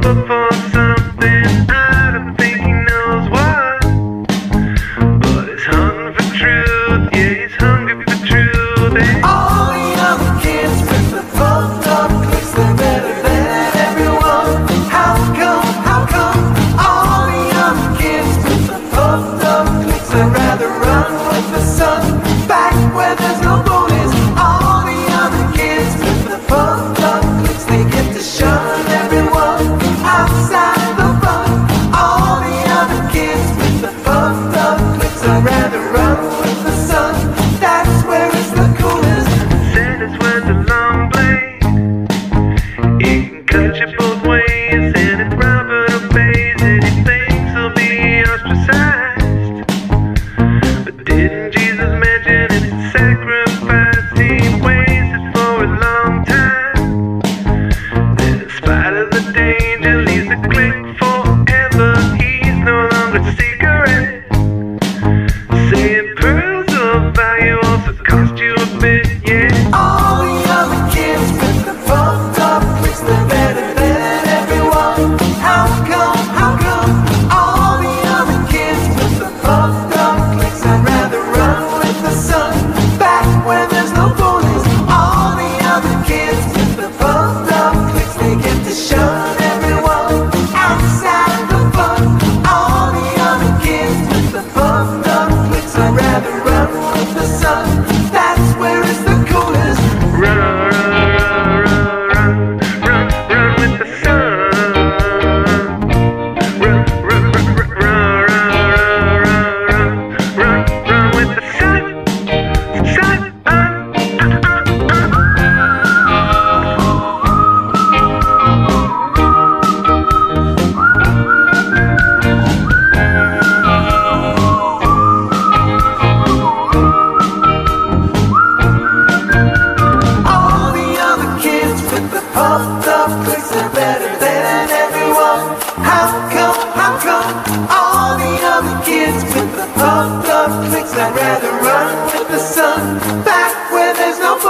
before. from all the other kids with the puffed up cliques. I'd rather run with the sun back where there's no.